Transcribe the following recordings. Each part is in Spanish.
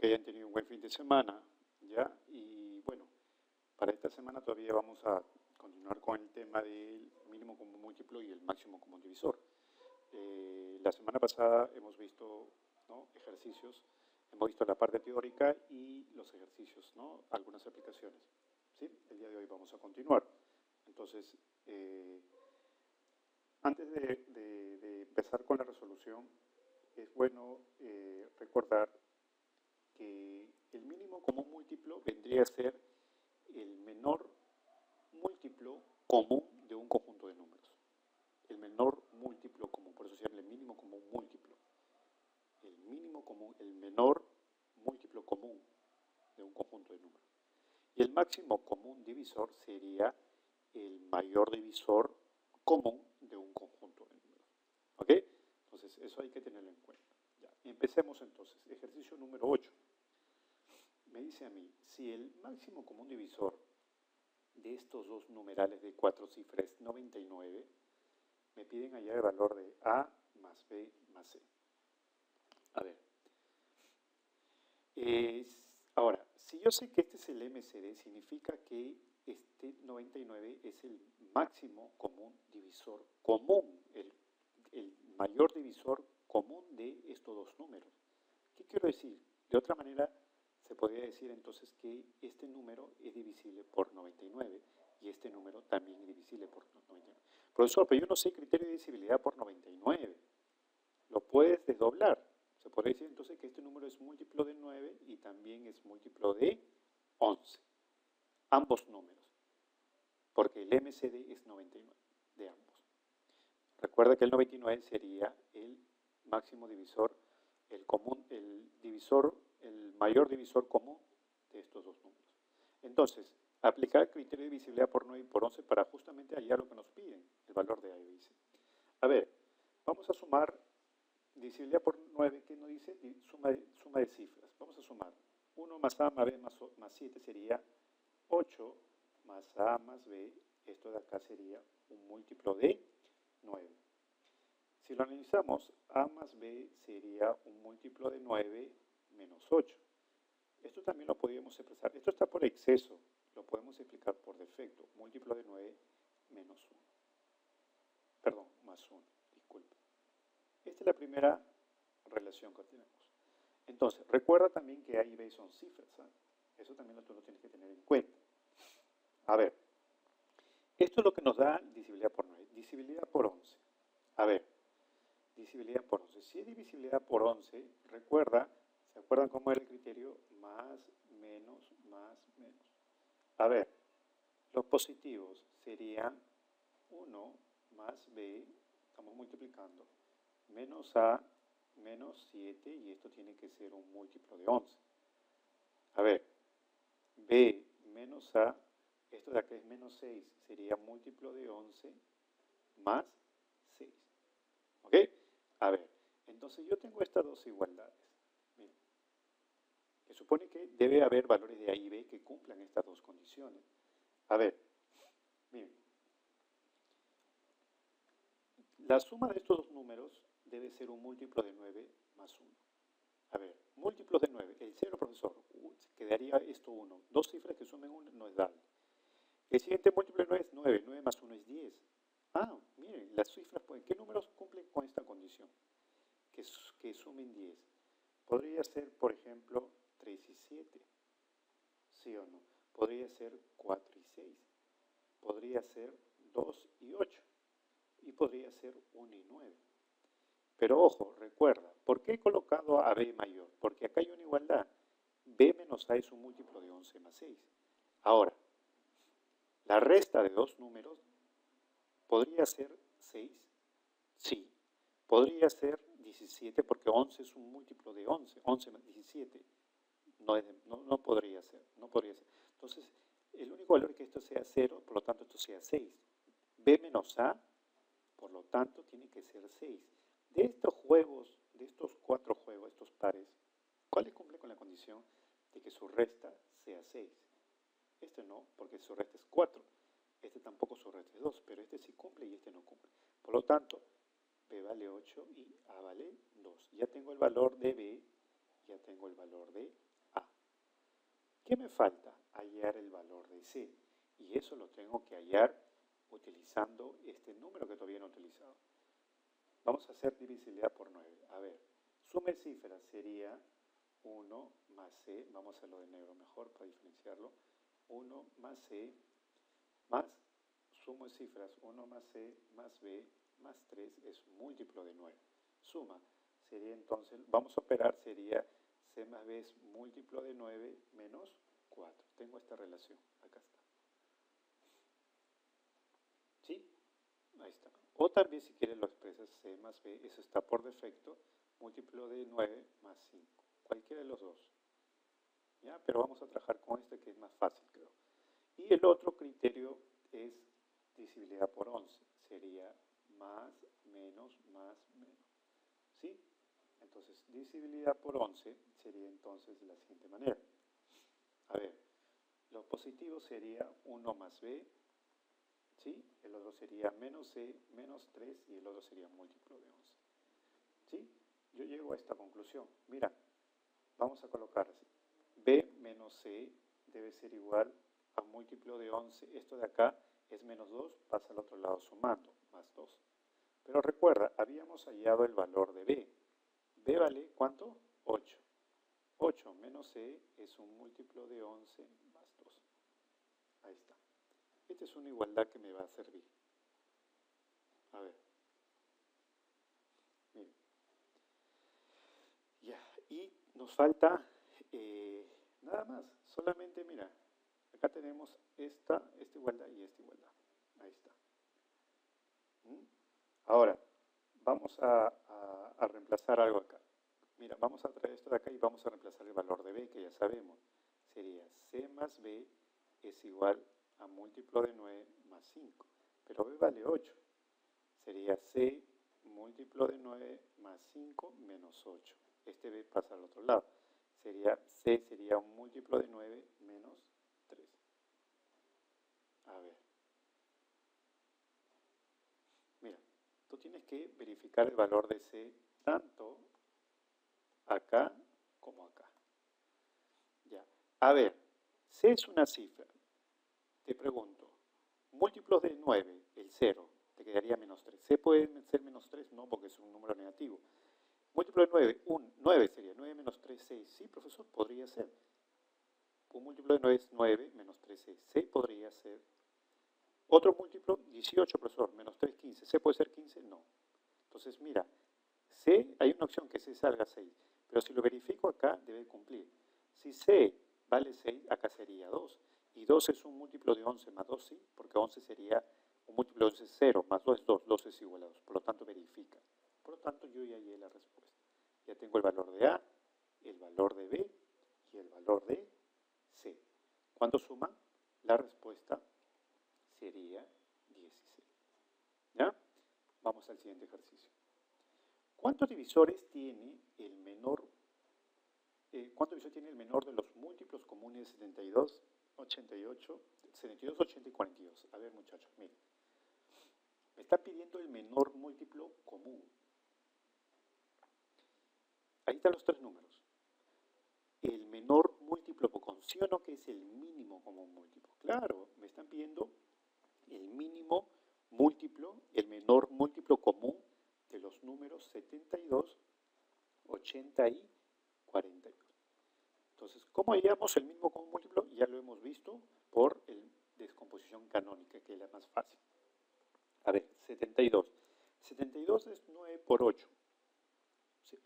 que hayan tenido un buen fin de semana, ¿ya? Y bueno, para esta semana todavía vamos a continuar con el tema del mínimo común múltiplo y el máximo común divisor. Eh, la semana pasada hemos visto ejercicios, hemos visto la parte teórica y los ejercicios, ¿no? algunas aplicaciones. ¿sí? El día de hoy vamos a continuar. Entonces, eh, antes de, empezar con la resolución, es bueno eh, recordar que el mínimo común múltiplo vendría a ser el menor múltiplo común de un conjunto de números. El menor múltiplo común, por eso se llama el mínimo común múltiplo. El mínimo común, el menor múltiplo común de un conjunto de números. Y el máximo común divisor sería el mayor divisor común de un conjunto de números. ¿Ok? Entonces, hay que tenerlo en cuenta. Empecemos entonces. Ejercicio número 8 me dice a mí, si el máximo común divisor de estos dos numerales de cuatro cifras es 99, me piden hallar el valor de A más B más C. A ver. ahora, si yo sé que este es el MCD, significa que este 99 es el máximo común divisor común, el mayor divisor común de estos dos números. ¿Qué quiero decir? De otra manera, se podría decir entonces que este número es divisible por 99 y este número también es divisible por 99. Profesor, pero yo no sé criterio de divisibilidad por 99. Lo puedes desdoblar. Se podría decir entonces que este número es múltiplo de 9 y también es múltiplo de 11. Ambos números. Porque el MCD es 99 de ambos. Recuerda que el 99 sería el máximo divisor, el común, el divisor el mayor divisor común de estos dos números. Entonces, aplicar el criterio de divisibilidad por 9 y por 11 para justamente hallar lo que nos piden, el valor de A y B. A ver, vamos a sumar divisibilidad por 9, ¿qué nos dice? Suma de, cifras. Vamos a sumar 1 más A más B más, más 7 sería 8 más A más B. Esto de acá sería un múltiplo de 9. Si lo analizamos, A más B sería un múltiplo de 9 menos 8. Esto también lo podríamos expresar. Esto está por exceso. Lo podemos explicar por defecto. Múltiplo de 9 menos 1. Perdón, más 1. Disculpe. Esta es la primera relación que tenemos. Entonces, recuerda también que A y B son cifras. ¿ah? Eso también tú lo tienes que tener en cuenta. A ver. Esto es lo que nos da divisibilidad por 9. Divisibilidad por 11. A ver. Divisibilidad por 11. Si es divisibilidad por 11, recuerda ¿Se acuerdan cómo era el criterio? Más, menos, más, menos. A ver, los positivos serían 1 más b, estamos multiplicando, menos a, menos 7, y esto tiene que ser un múltiplo de 11. A ver, b menos a, esto de acá es menos 6, sería múltiplo de 11 más 6. ¿Ok? A ver, entonces yo tengo estas dos igualdades que supone que debe haber valores de A y B que cumplan estas dos condiciones. A ver, miren, la suma de estos dos números debe ser un múltiplo de 9 más 1. A ver, múltiplo de 9, el 0, profesor, quedaría esto 1. Dos cifras que sumen 1 no es dable. El siguiente múltiplo de 9 es 9, 9 más 1 es 10. Ah, miren, las cifras, ¿qué números cumplen con esta condición? Que, que sumen 10. Podría ser, por ejemplo, 3 y 7. ¿Sí o no? Podría ser 4 y 6. Podría ser 2 y 8. Y podría ser 1 y 9. Pero ojo, recuerda, ¿por qué he colocado a B mayor? Porque acá hay una igualdad. B menos A es un múltiplo de 11 más 6. Ahora, la resta de dos números podría ser 6. Sí. Podría ser 17 porque 11 es un múltiplo de 11. 11 más 17 no, podría ser, no podría ser. Entonces, el único valor es que esto sea 0, por lo tanto esto sea 6. B menos A, por lo tanto, tiene que ser 6. De estos juegos, de estos cuatro juegos, estos pares, ¿cuál cumple con la condición de que su resta sea 6? Este no, porque su resta es 4. Este tampoco su resta es 2, pero este sí cumple y este no cumple. Por lo tanto, B vale 8 y A vale 2. Ya tengo el valor de B, ya tengo el valor de ¿Qué me falta? Hallar el valor de C. Y eso lo tengo que hallar utilizando este número que todavía no he utilizado. Vamos a hacer divisibilidad por 9. A ver, sume cifras sería 1 más C, vamos a hacerlo de negro mejor para diferenciarlo, 1 más C más, sumo cifras, 1 más C más B más 3 es múltiplo de 9. Suma, sería entonces, vamos a operar, sería C más B es múltiplo de 9 menos 4. Tengo esta relación, acá está. ¿Sí? Ahí está. O también si quieres lo expresas C más B, eso está por defecto, múltiplo de 9 más 5. Cualquiera de los dos. ¿Ya? Pero vamos a trabajar con este que es más fácil, creo. Y el otro criterio es divisibilidad por 11. Sería más, menos, más, menos. ¿Sí? Entonces, divisibilidad por 11 sería entonces de la siguiente manera. A ver, lo positivo sería 1 más b ¿sí? El otro sería menos C, menos 3 y el otro sería múltiplo de 11. ¿Sí? Yo llego a esta conclusión. Mira, vamos a colocar así. B menos C debe ser igual a múltiplo de 11. Esto de acá es menos 2, pasa al otro lado sumando, más 2. Pero recuerda, habíamos hallado el valor de B. B vale, ¿cuánto? 8. 8 menos C es un múltiplo de 11 más 2. Ahí está. Esta es una igualdad que me va a servir. A ver. Miren. Ya, y nos falta eh, nada más. Solamente, mira, acá tenemos esta, esta igualdad y esta igualdad. Ahí está. ¿Mm? Ahora, vamos a, a reemplazar algo acá. Mira, vamos a traer esto de acá y vamos a reemplazar el valor de b, que ya sabemos. Sería c más b es igual a múltiplo de 9 más 5. Pero b vale 8. Sería c múltiplo de 9 más 5 menos 8. Este b pasa al otro lado. Sería c sería un múltiplo de 9 menos 3. A ver. Mira, tú tienes que verificar el valor de c tanto acá como acá. Ya. A ver, c es una cifra te pregunto, múltiplos de 9, el 0, te quedaría menos 3. ¿C puede ser menos 3? No, porque es un número negativo. Múltiplo de 9, un 9 sería 9 menos 3, 6. Sí, profesor, podría ser. Un múltiplo de 9 es 9 menos 3, 6. C podría ser. Otro múltiplo, 18, profesor, menos 3, 15. ¿C puede ser 15? No. Entonces, mira, C, hay una opción que C salga 6. Pero si lo verifico acá, debe cumplir. Si C vale 6, acá sería 2. Y 2 es un múltiplo de 11 más 2, sí, porque 11 sería un múltiplo de 11 es 0, más 2 es 2, 2 es igual a 2, por lo tanto verifica. Por lo tanto yo ya hallé la respuesta. Ya tengo el valor de A, el valor de B y el valor de C. ¿Cuánto suman? La respuesta sería 16. ¿Ya? Vamos al siguiente ejercicio. ¿Cuántos divisores tiene el menor, eh, ¿cuántos divisores tiene el menor de los múltiplos comunes de 72 88, 72, 80 y 42. A ver, muchachos, miren. Me está pidiendo el menor múltiplo común. Ahí están los tres números. El menor múltiplo con que es el mínimo común múltiplo. Claro, me están pidiendo el mínimo múltiplo, el menor múltiplo común de los números 72, 80 y 42. Entonces, ¿cómo hallamos el mismo múltiplo? Ya lo hemos visto por el descomposición canónica, que es la más fácil. A ver, 72. 72 es 9 por 8.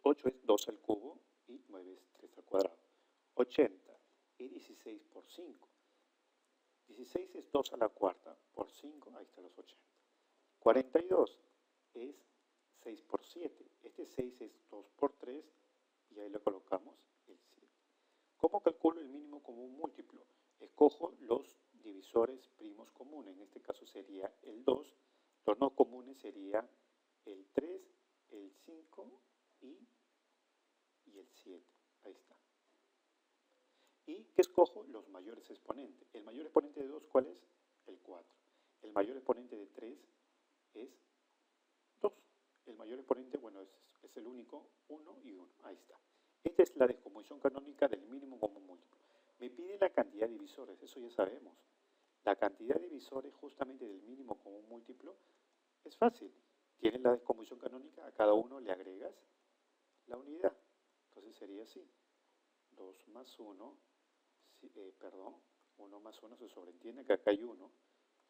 8 es 2 al cubo y 9 es 3 al cuadrado. 80 y 16 por 5. 16 es 2 a la cuarta por 5, ahí están los 80. 42 es 6 por 7. Este 6 es 2 por 3 y ahí lo colocamos ¿Cómo calculo el mínimo común múltiplo? Escojo los divisores primos comunes, en este caso sería el 2, los no comunes serían el 3, el 5 y, y el 7. Ahí está. ¿Y qué escojo? Los mayores exponentes. El mayor exponente de 2, ¿cuál es? El 4. El mayor exponente de 3 es 2. El mayor exponente, bueno, es, es el único 1 y 1. Ahí está. Esta es la descomposición canónica del mínimo común múltiplo. Me pide la cantidad de divisores, eso ya sabemos. La cantidad de divisores justamente del mínimo común múltiplo es fácil. Tienes la descomposición canónica, a cada uno le agregas la unidad. Entonces sería así. 2 más 1, eh, perdón, 1 más 1 se sobreentiende que acá hay 1.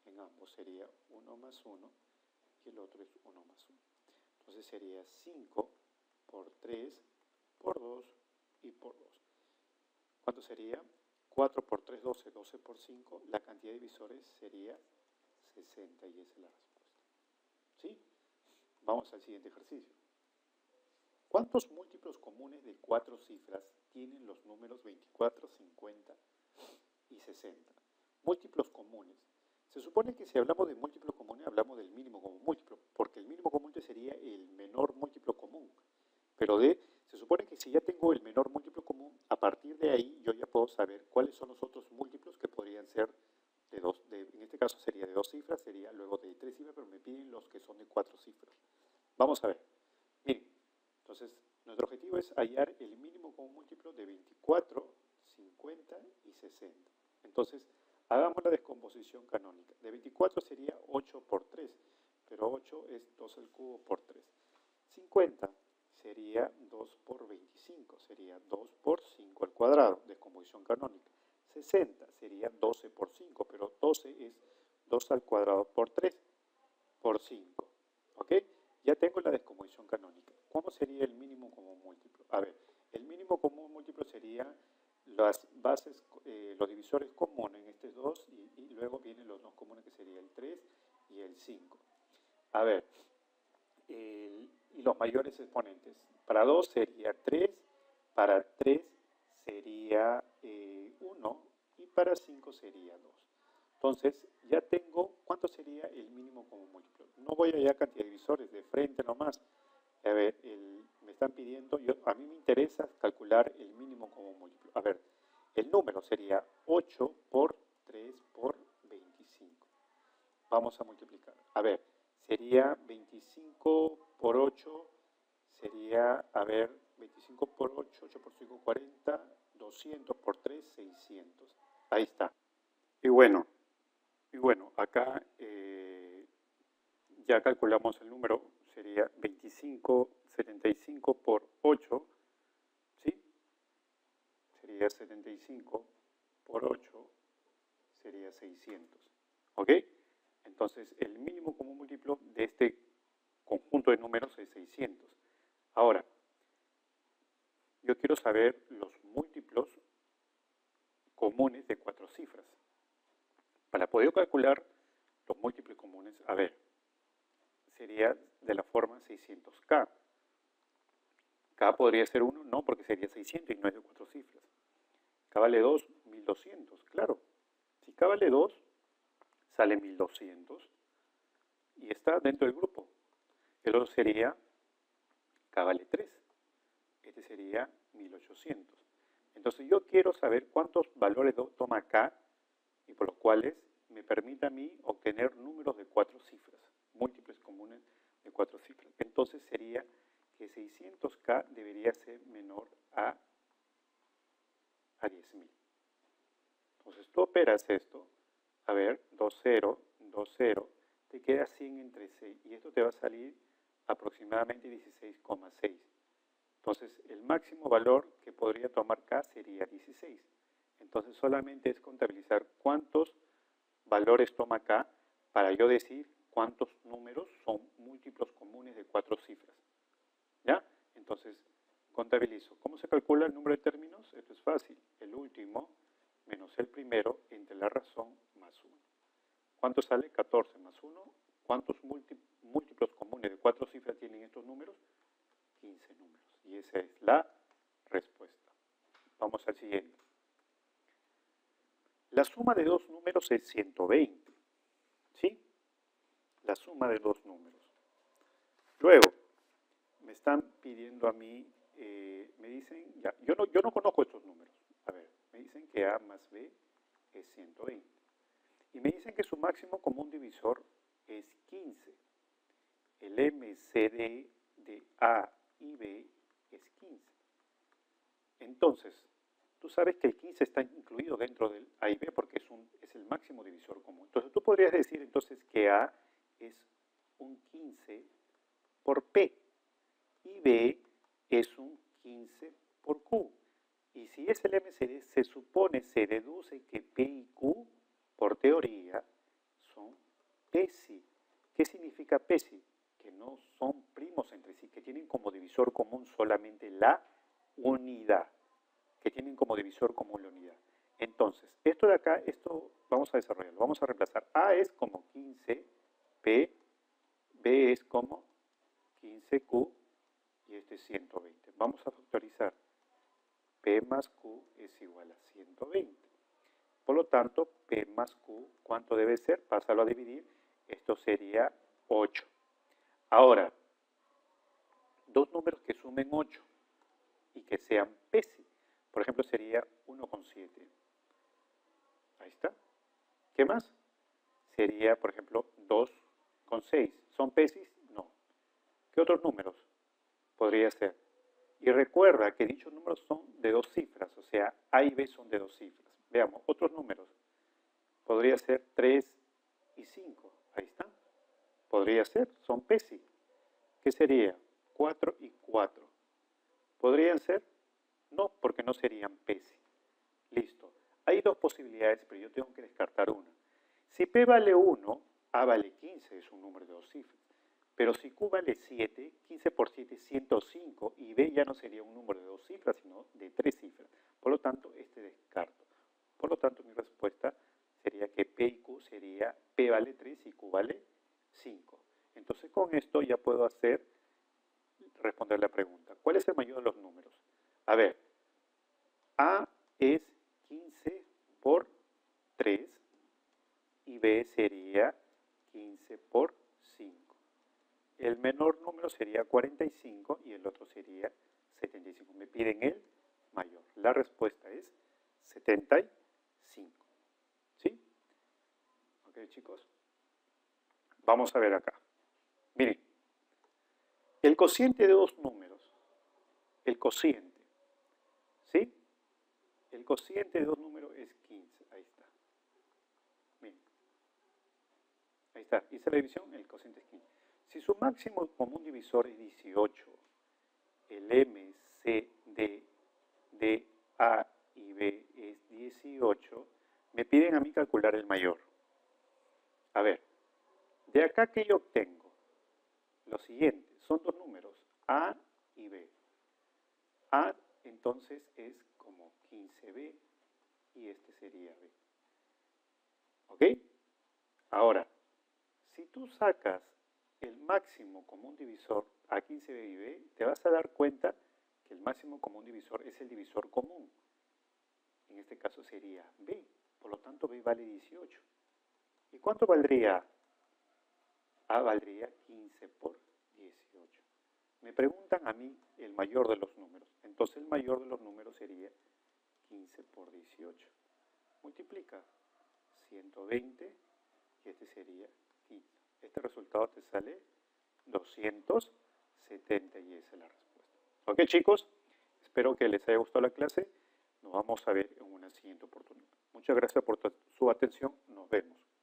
En ambos sería 1 más 1 y el otro es 1 más 1. Entonces sería 5 por 3 por 2 y por 2. ¿Cuánto sería? 4 por 3, 12, 12 por 5, la cantidad de divisores sería 60 y esa es la respuesta. ¿Sí? Vamos al siguiente ejercicio. ¿Cuántos múltiplos comunes de cuatro cifras tienen los números 24, 50 y 60? Múltiplos comunes. Se supone que si hablamos de múltiplos comunes hablamos del mínimo común múltiplo, porque el mínimo común sería el menor múltiplo común. Pero de, se supone que si ya tengo el menor múltiplo común, a partir de ahí yo ya puedo saber cuáles son los otros múltiplos que podrían ser de dos, en este caso sería de dos cifras, sería luego de tres cifras, pero me piden los que son de cuatro cifras. Vamos a ver. Miren, entonces nuestro objetivo es hallar el mínimo común múltiplo de 24, 50 y 60. Entonces, hagamos la descomposición canónica. De 24 sería 8 por 3, pero 8 es 2 al cubo por 3. 50 sería 2 por 25, sería 2 por 5 al cuadrado, descomposición canónica. 60 sería 12 por 5, pero 12 es 2 al cuadrado por 3 por 5. ¿Ok? Ya tengo la descomposición canónica. ¿Cómo sería el mínimo común múltiplo? A ver, el mínimo común múltiplo sería las bases, eh, los divisores comunes 2 y, y, luego vienen los no comunes que sería el 3 y el 5. A ver, el, y los mayores exponentes. Para 2 sería 3, para 3 sería 1 eh, y para 5 sería 2. Entonces, ya tengo, ¿cuánto sería el mínimo como múltiplo? No voy allá a cantidad de divisores, de frente nomás. A ver, me están pidiendo, yo, a mí me interesa calcular el mínimo como múltiplo. A ver, el número sería 8 por 3 por 25. Vamos a multiplicar. A ver, sería 25 por 8, sería, a ver, 25 por 8, 8 por 5, 40, 200 por 3, 600. Ahí está. Y bueno, y bueno acá eh, ya calculamos el número, sería 25, 75 por 8, ¿sí? Sería 75 por 8, sería 600. ¿Ok? Entonces, el mínimo común múltiplo de este conjunto de números es 600. Ahora, yo quiero saber los múltiplos comunes de cuatro cifras. Para poder calcular los múltiplos comunes, a ver, sería de la forma 600K. K podría ser 1, no, porque sería 600 y no es de cuatro cifras. K vale 2, 1200, claro. Si K vale 2, sale 1200 y está dentro del grupo. El otro sería K vale 3. Este sería 1800. Entonces yo quiero saber cuántos valores toma K y por los cuales me permita a mí obtener números de cuatro cifras, múltiples comunes de cuatro cifras. Entonces sería que 600K debería ser menor a, a 10.000. Entonces tú operas esto a ver, 2, 0, 2, 0, te queda 100 entre 6 y esto te va a salir aproximadamente 16,6. Entonces, el máximo valor que podría tomar K sería 16. Entonces, solamente es contabilizar cuántos valores toma K para yo decir cuántos números son múltiplos comunes de cuatro cifras. ¿Ya? Entonces, contabilizo. ¿Cómo se calcula el número de términos? Esto es fácil. El último menos el primero entre la razón más 1. ¿Cuánto sale? 14 más 1. ¿Cuántos múltiplos comunes de cuatro cifras tienen estos números? 15 números. Y esa es la respuesta. Vamos al siguiente. La suma de dos números es 120. ¿Sí? La suma de dos números. Luego, me están pidiendo a mí, eh, me dicen, yo no conozco estos números. Me dicen que A más B es 120. Y me dicen que su máximo común divisor es 15. El MCD de A y B es 15. Entonces, tú sabes que el 15 está incluido dentro del A y B porque es, un, es el máximo divisor común. Entonces tú podrías decir entonces que A es un 15 por P y B es un 15 por Q. Y si es el MCD, se supone, se deduce que P y Q, por teoría, son PESI. ¿Qué significa PESI? Que no son primos entre sí, que tienen como divisor común solamente la unidad que tienen como divisor común la unidad. Entonces, esto de acá, esto vamos a desarrollarlo. Vamos a reemplazar. A es como 15, P, B es como 15Q y este es 120. Vamos a factorizar. P más Q es igual a 120. Por lo tanto, P más Q, ¿cuánto debe ser? Pásalo a dividir. Esto sería 8. Ahora, dos números que sumen 8 y que sean PESI. Por ejemplo, sería 1,7. Ahí está. ¿Qué más? Sería, por ejemplo, 2,6. ¿Son pesis? No. ¿Qué otros números podría ser? Y recuerda que dichos números son de dos cifras, o sea, A y B son de dos cifras. Veamos, otros números. Podría ser 3 y 5. Ahí está. Podría ser, son pesis. ¿Qué sería? 4 y 4. Podrían ser no, porque no serían PESI. Listo. Hay dos posibilidades, pero yo tengo que descartar una. Si P vale 1, A vale 15, es un número de dos cifras. Pero si Q vale 7, 15 por 7 es 105 y B ya no sería un número de dos cifras, sino de tres cifras. Por lo tanto, este descarto. Por lo tanto, mi respuesta sería que P y Q sería P vale 3 y Q vale 5. Entonces, con esto ya puedo hacer, responder la pregunta. ¿Cuál es el mayor de los números? A ver, A es 15 por 3 y B sería 15 por 5. El menor número sería 45 y el otro sería 75. Me piden el mayor. La respuesta es 75. ¿Sí? Ok, chicos. Vamos a ver acá. Miren, el cociente de dos números, el cociente el cociente de dos números es 15. Ahí está. Bien. Ahí está. Hice la división, el cociente es 15. Si su máximo común divisor es 18, el M, C, D, D, A y B es 18, me piden a mí calcular el mayor. A ver, de acá que yo obtengo, lo siguiente, son dos números, A y B. A entonces es como 15b y este sería b. ¿Ok? Ahora, si tú sacas el máximo común divisor a 15b y b, te vas a dar cuenta que el máximo común divisor es el divisor común. En este caso sería b, por lo tanto b vale 18. ¿Y cuánto valdría? A valdría 15 por 18. Me preguntan a mí el mayor de los números. Entonces el mayor de los números sería 15 por 18. Multiplica 120 y este sería 15. Este resultado te sale 270 y esa es la respuesta. Ok chicos, espero que les haya gustado la clase. Nos vamos a ver en una siguiente oportunidad. Muchas gracias por su atención. Nos vemos.